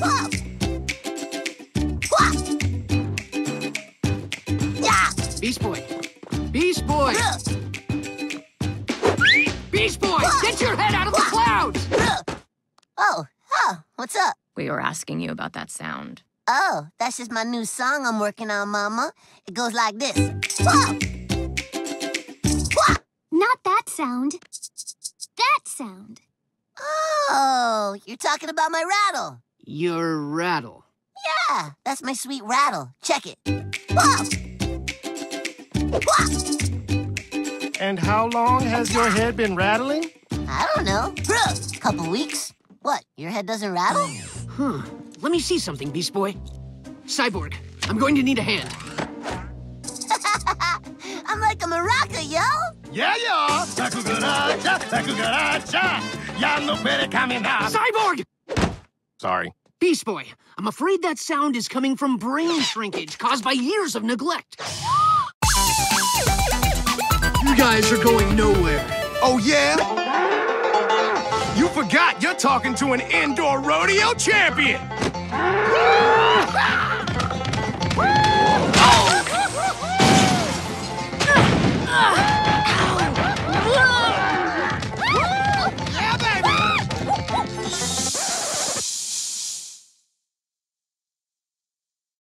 Whoa! Whoa! Yeah! Beast Boy. Beast Boy. Beast Boy, get your head out of the clouds! Ugh! Oh, huh, what's up? We were asking you about that sound. Oh, that's just my new song I'm working on, Mama. It goes like this. Whoa! Whoa! Not that sound. That sound. Oh, you're talking about my rattle. Your rattle. Yeah, that's my sweet rattle. Check it. Whoa! Whoa! And how long has your head been rattling? I don't know. Ugh, Couple weeks. What, your head doesn't rattle? Huh. Let me see something, Beast Boy. Cyborg, I'm going to need a hand. I'm like a maraca, yo! Yeah, yeah. La cucaracha, la cucaracha. Ya no puede caminar. Cyborg! Sorry. Beast Boy, I'm afraid that sound is coming from brain shrinkage caused by years of neglect. You guys are going nowhere. Oh, yeah? You forgot you're talking to an indoor rodeo champion.